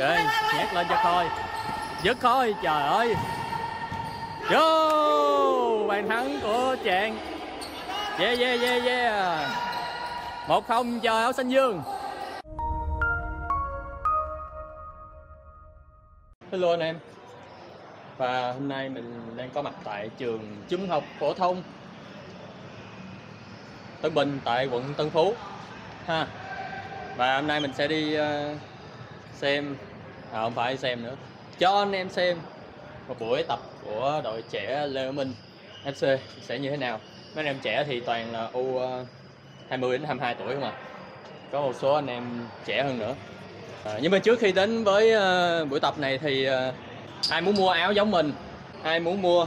ok nhét lên cho khôi. Dứt khôi trời ơi. Vô bàn thắng của chàng. Yeah yeah yeah yeah. Một không cho áo xanh dương. Hello anh em. Và hôm nay mình đang có mặt tại trường trung học phổ thông Tân Bình tại quận Tân Phú. Ha. Và hôm nay mình sẽ đi uh, xem à, không phải xem nữa. Cho anh em xem một buổi tập của đội trẻ Lê Minh FC sẽ như thế nào. Mấy anh em trẻ thì toàn là u ờ, 20 đến 22 tuổi không à có một số anh em trẻ hơn nữa. À, nhưng mà trước khi đến với uh, buổi tập này thì uh, ai muốn mua áo giống mình? Ai muốn mua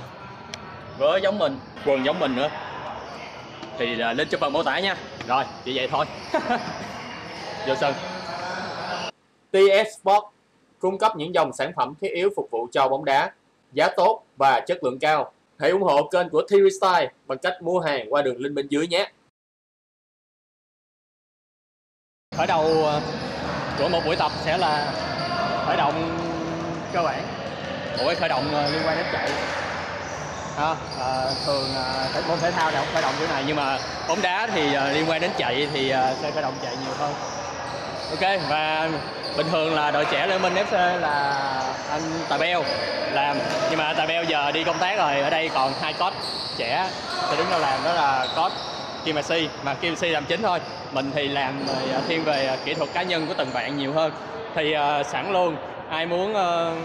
vớ giống mình? Quần giống mình nữa. Thì uh, lên cho phần mô tả nha. Rồi chỉ vậy thôi. Vô sân. TS Sport cung cấp những dòng sản phẩm thiết yếu phục vụ cho bóng đá giá tốt và chất lượng cao. Hãy ủng hộ kênh của Theory Style bằng cách mua hàng qua đường link bên dưới nhé. Khởi đầu ờ, của một buổi tập sẽ là khởi động cơ bản. Buổi khởi động ờ, liên quan đến chạy. À, à, thường à, môn thể thao này không khởi động kiểu này nhưng mà bóng đá thì à, liên quan đến chạy thì à, sẽ khởi động chạy nhiều hơn ok và bình thường là đội trẻ Lê Minh FC là anh Tài Beo làm. Nhưng mà Tài Beo giờ đi công tác rồi ở đây còn hai coach trẻ sẽ đứng ra làm đó là coach Kim Si. Mà Kim Si làm chính thôi. Mình thì làm thiên về kỹ thuật cá nhân của từng bạn nhiều hơn. Thì uh, sẵn luôn ai muốn uh,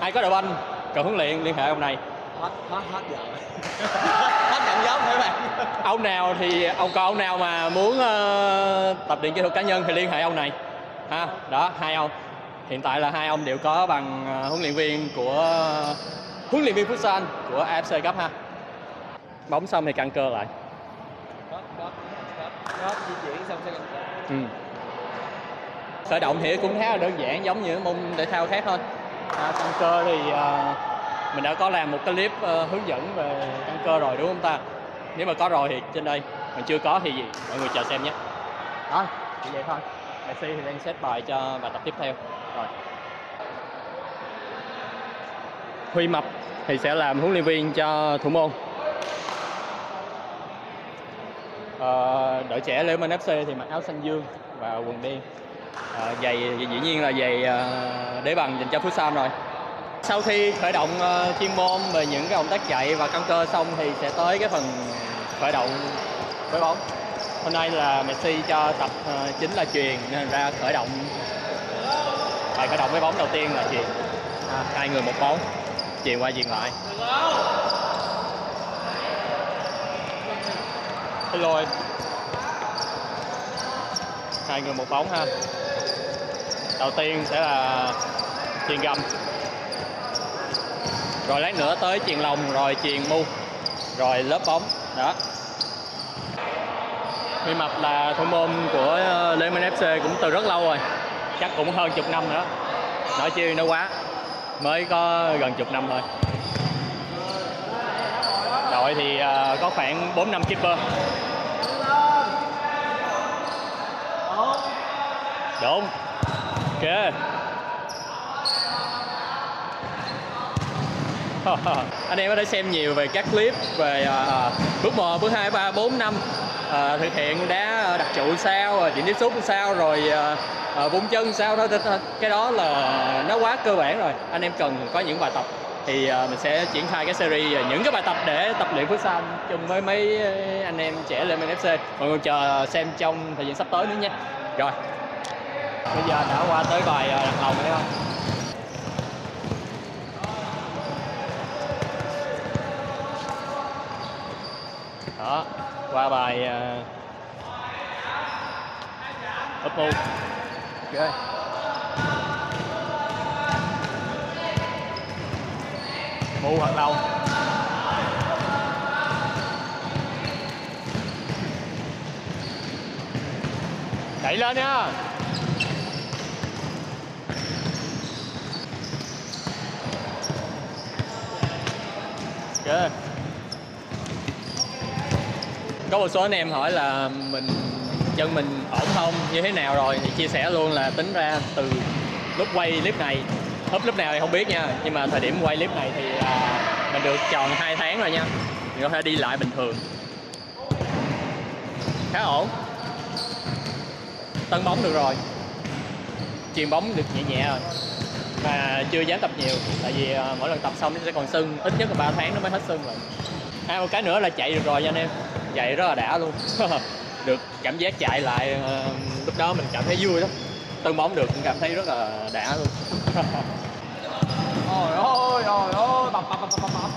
ai có đội banh cần huấn luyện liên hệ ông này. Hết hết hết giờ hết nhận giống các bạn? Ông nào thì ông có ông nào mà muốn uh, tập luyện kỹ thuật cá nhân thì liên hệ ông này. Ha đó hai ông. Hiện tại là hai ông đều có bằng uh, huấn luyện viên của uh, huấn luyện viên futsal của AFC Cup ha. Bóng xong thì căng cơ lại. Di chuyển xong sẽ ừ. khởi động thì cũng khá là đơn giản giống như môn thể thao khác thôi. À, căng cơ thì uh, mình đã có làm một cái clip uh, hướng dẫn về căn cơ rồi đúng không ta? Nếu mà có rồi thì trên đây. Mình chưa có thì gì? Mọi người chờ xem nhé. Đó chỉ vậy thôi. Messi thì đang xếp bài cho bài tập tiếp theo. Rồi. Huy Mập thì sẽ làm huấn luyện viên cho thủ môn. À, đội trẻ Lê Minh FC thì mặc áo xanh dương và quần đen. À, giày dĩ nhiên là giày đế bằng dành cho futsal rồi sau khi khởi động ờ, chuyên môn về những cái động tác chạy và căng cơ xong thì sẽ tới cái phần khởi động với bóng. Hôm nay là Messi cho tập ờ, chính là truyền nên ra khởi động. Bài khởi động với bóng đầu tiên là truyền à, hai người một bóng. Truyền qua truyền lại. Hello hai người một bóng ha. Đầu tiên sẽ là truyền gầm rồi lát nữa tới truyền lòng rồi truyền mu, rồi lớp bóng, đó. Huy Mập là thủ môn của ờ, Lê Minh FC cũng từ rất lâu rồi, chắc cũng hơn chục năm nữa nói chi nó quá, mới có gần chục năm thôi. Đội thì ờ, có khoảng 4 năm keeper. Đúng. Ok. anh em có thể xem nhiều về các clip về uh, bước 1, bước 2, 3, 4, 5 uh, thực hiện đá à, đặt trụ sao, điểm tiếp xúc sao rồi uh, vung chân sao thôi cái đó là nó quá cơ bản rồi. Anh em cần có những bài tập thì uh, mình sẽ triển khai cái series những cái bài tập để tập luyện futsal chung với mấy anh em trẻ lên bên FC mọi người chờ xem trong thời gian sắp tới nữa nha. Rồi. Bây giờ đã qua tới bài đặt lòng thấy không đó qua bài uh, úp mu ok. Mu hoạt đầu đẩy lên nha. Ok có một số anh em hỏi là mình chân mình ổn không như thế nào rồi? Thì chia sẻ luôn là tính ra từ lúc quay clip này húp lúc nào thì không biết nha nhưng mà thời điểm quay clip này thì à, mình được tròn 2 tháng rồi nha mình có thể đi lại bình thường. Khá ổn. Tấn bóng được rồi. Chuyền bóng được nhẹ nhẹ rồi mà chưa dám tập nhiều tại vì à, mỗi lần tập xong nó sẽ còn sưng ít nhất là 3 tháng nó mới hết sưng rồi. À một cái nữa là chạy được rồi nha anh em chạy rất là đã luôn. Được cảm giác chạy lại à, lúc đó mình cảm thấy vui lắm. Tân bóng được cũng cảm thấy rất là đã luôn. Ôi ôi ôi ôi bập bập bập bập bập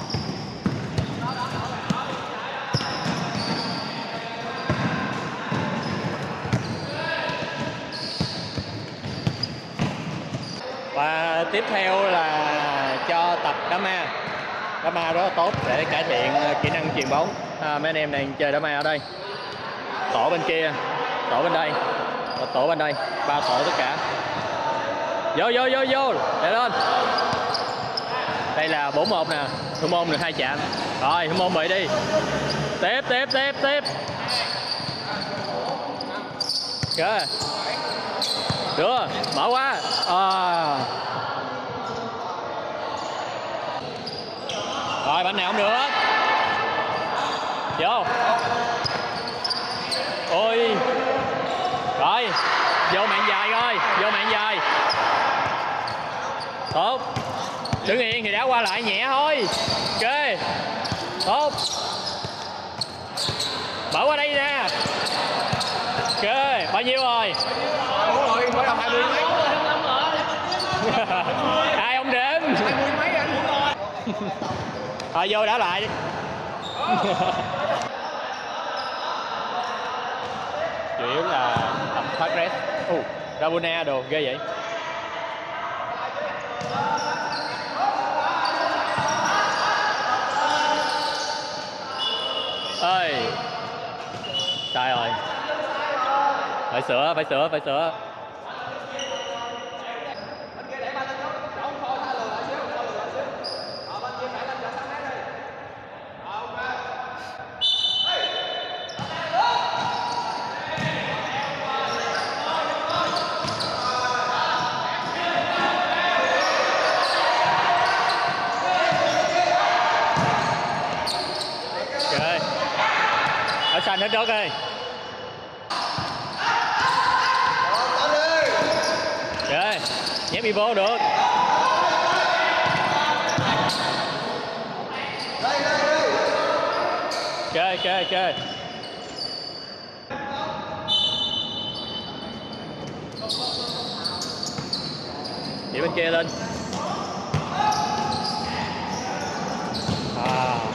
và tiếp theo là cho tập đá ma đá ma rất là tốt để cải thiện ờ, kỹ năng chuyền bóng à, mấy anh em đang chơi đá ma ở đây. Tổ bên kia tổ bên đây và tổ bên đây ba tổ tất cả. Vô vô vô vô để lên. Đây là 4-1 nè thủ môn được hai chạm. Rồi thủ môn bị đi. Tiếp tiếp tiếp tiếp. Kìa. Đưa mở qua. À. rồi bánh nào không được vô ôi. Rồi vô mạng dài coi vô mạng dài. Tốt. Đứng yên thì đá qua lại nhẹ thôi. Ok. Tốt. Mở qua đây nè ok bao nhiêu rồi? Rồi hai ai ông đếm thôi vô đá lại đi chủ yếu là tập thoát rest. Ù rabona đồ ghê vậy. Ơi sai rồi phải sửa phải sửa phải sửa. bàn hết trước ơi Trời nhém đi vô được. Chơi chơi chơi. Chỉ bên kia lên. À.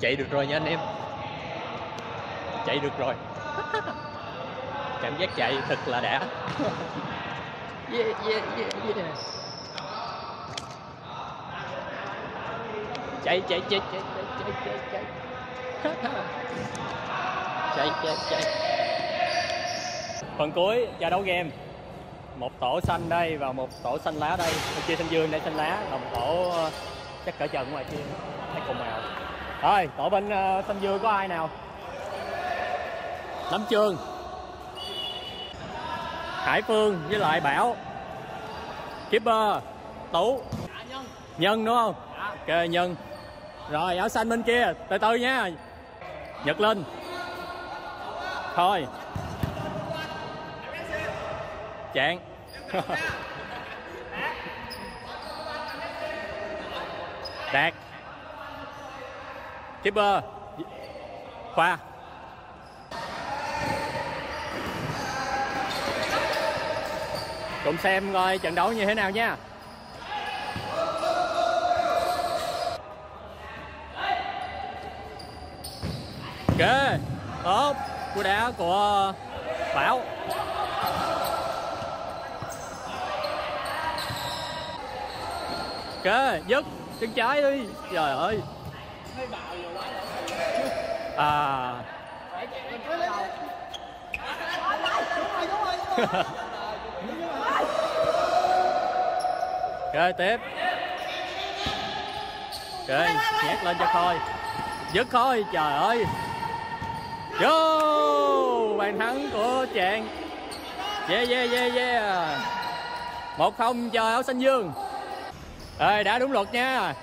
chạy được rồi nha anh em. Chạy được rồi. Cảm giác chạy thật là đã. Yeah, yeah, yeah, yeah. chạy chạy chạy chạy chạy chạy chạy chạy. Chạy chạy phần cuối trận đấu game. Một tổ xanh đây và một tổ xanh lá đây. Bên kia xanh dương đây xanh lá. Là một tổ chắc cỡ trận ngoài kia. Thấy cùng màu rồi, tổ bên ờ, xanh dương có ai nào? Lâm Trường. Hải Phương với lại Bảo. Keeper Tú Nhân đúng không? Ok, Nhân. Rồi áo xanh bên kia, từ từ nha. Nhật Linh. Thôi. Chạng. keeper. Khoa. Cùng xem coi trận đấu như thế nào nha. Ok, tốt. Cú đá của bảo. Ok, dứt. Chân trái đi. Trời ơi à. Rồi tiếp. Rồi nhét lên cho khôi. Dứt khôi trời ơi. Vô! Bàn thắng của chàng yeah yeah yeah yeah. Một không cho áo xanh dương. Ơi đã đúng luật nha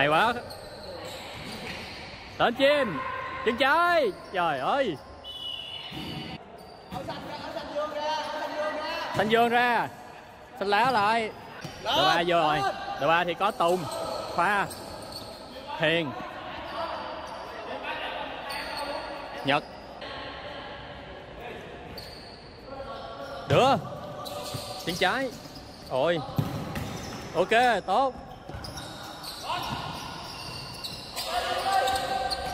hay quá. Tên chim chân trái trời ơi. Xanh dương ra. Xanh lá lại. Đội ba vô rồi. Đội ba thì có tùng, khoa, hiền. Nhật. Đưa chân trái ôi. Ok, tốt.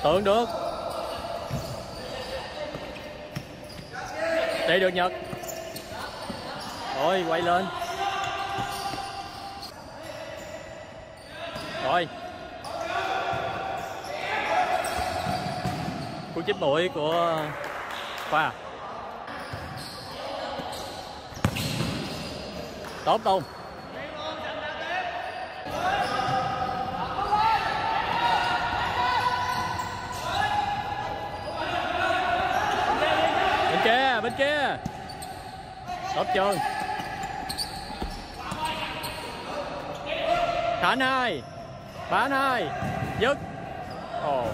Tượng được. Để được nhật. Rồi, quay lên. Rồi. Cú chích bụi của khoa. Tốt không bên kia. Tốt trường Khánh hai. Bán hai. Dứt. Ồ.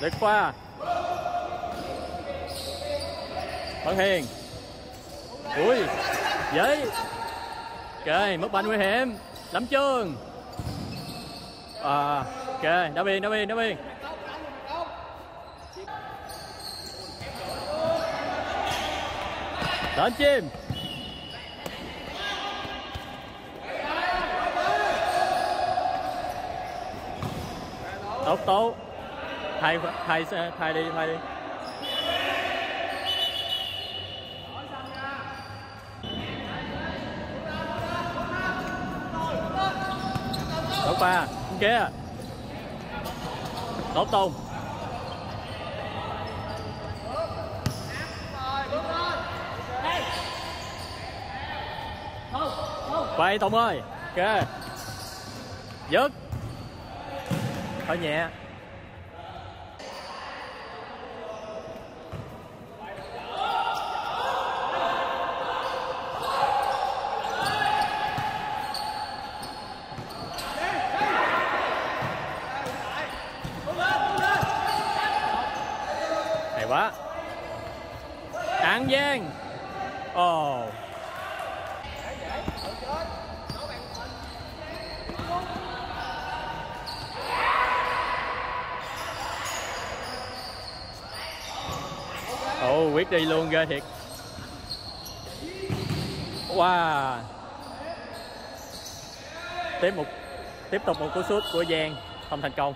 Đức Khoa Văn Hiền. Ui, Giấy. Ok, mất banh nguy hiểm. Lắm chương À Ok, đá biên đá biên đá biên. Đến chim. Tốt tốt. Thay thay thay đi thay đi. Tốt ba. Kia. Tốt Tùng. Quay Tùng ơi. Ok. Dứt. Hơi nhẹ. Hay quá. An giang. Ồ. oh. Ồ, quyết đi luôn ghê thiệt. Wow. Tiếp một Tiếp tục một cú sút của Giang. Không thành công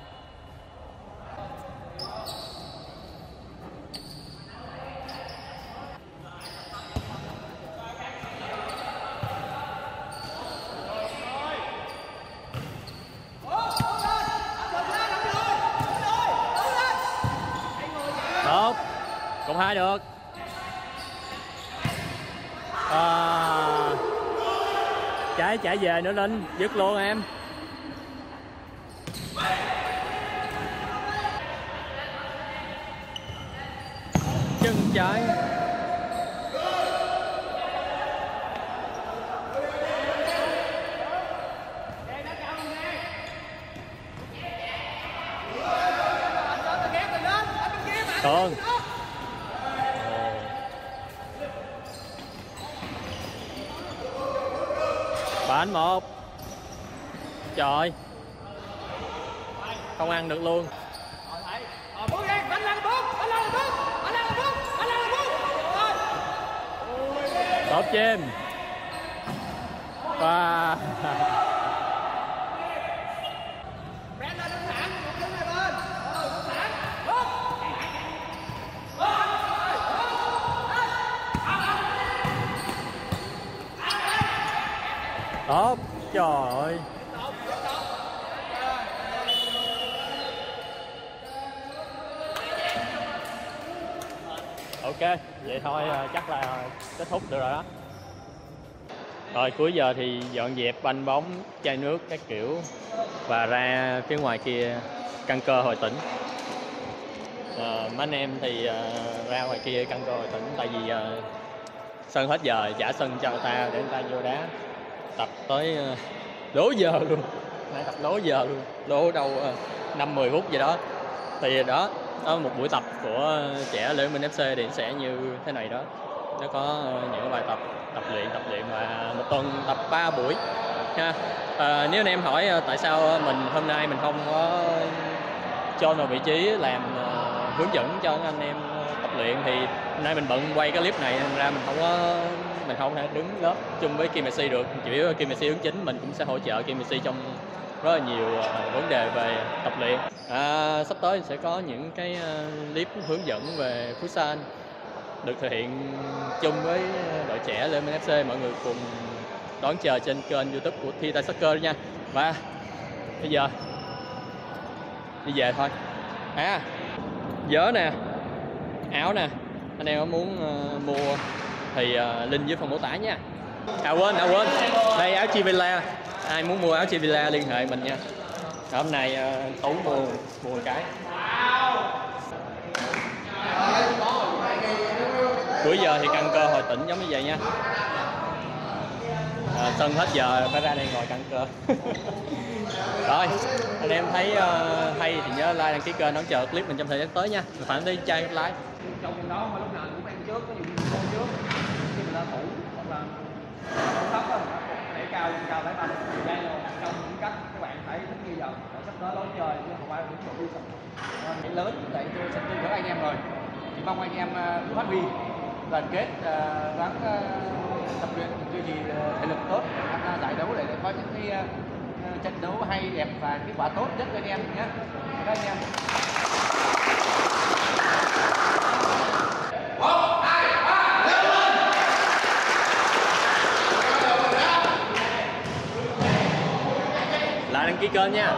Tốt Cộng hai được. À, Trái trả về nữa Linh. Dứt luôn em. Chân trái. Còn. Bạn một. Trời. Không ăn được luôn. Tốt chim. Và Ốp, trời ơi. Ok, vậy thôi à, chắc là kết thúc được rồi đó. Rồi cuối giờ thì dọn dẹp banh bóng, chai nước các kiểu Và ra phía ngoài kia căn cơ hồi tỉnh à, ờ, Mấy anh em thì à, ra ngoài kia căn cơ hồi tỉnh Tại vì à, sân hết giờ trả sân cho người ta để người ta vô đá tập tới ờ, lố giờ luôn. Nãy tập lố giờ luôn. Lố đâu ờ, năm mười phút gì đó. Thì đó đó một buổi tập của trẻ Lê Minh FC thì sẽ như thế này đó. Nó có ờ, những bài tập tập luyện tập luyện và một tuần tập 3 buổi ha. À, nếu anh em hỏi ờ, tại sao mình hôm nay mình không có cho vào vị trí làm ờ, hướng dẫn cho anh em tập luyện thì hôm nay mình bận quay cái clip này nên ra mình không có mình không thể đứng lớp chung với Kim Messi được. Chủ yếu là Kim Messi hướng chính mình cũng sẽ hỗ trợ Kim Messi trong rất là nhiều ờ, vấn đề về tập luyện. À, sắp tới sẽ có những cái ờ, clip hướng dẫn về futsal được thực hiện chung với đội trẻ lên FC mọi người cùng đón chờ trên kênh youtube của Thi Tay Soccer nha. Và bây giờ đi về thôi. À dở nè áo nè. Anh em có muốn uh, mua thì uh, link dưới phần mô tả nha. À quên à quên. Đây áo Chivilla ai muốn mua áo Chivilla liên hệ mình nha. Hôm nay uh, tú mua mua cái. Cuối giờ thì căn cơ hồi tỉnh giống như vậy nha. À, sân hết giờ phải ra đây ngồi căn cơ. Rồi anh em thấy uh, hay thì nhớ like đăng ký kênh đón chờ clip mình trong thời gian tới nha. Phản phải đi chai like trong đó mà lúc nào cũng ăn trước có dùng con trước. Khi mình lên thủ hoặc là thủ thấp á để cao cao để ba đây rồi một trong những cách các bạn phải thích nghi dần để sắp tới lối chơi chứ không phải cũng đội đi sân lớn để tôi sẽ tư với anh em rồi. Chỉ mong anh em ờ, phát huy đoàn kết à, ờ, ráng à, tập luyện duy trì thể lực tốt tham gia giải đấu để có những cái trận đấu hay đẹp và kết quả tốt nhất cho anh em nhé. Các anh em. Lại